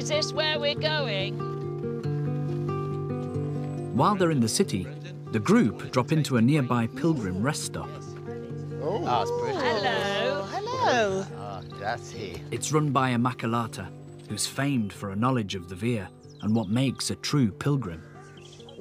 Is this where we're going? While they're in the city, the group drop into a nearby pilgrim rest stop. Oh, ah, it's pretty. Hello. Hello. Ah, that's he. It's run by a makalata, who's famed for a knowledge of the Via and what makes a true pilgrim.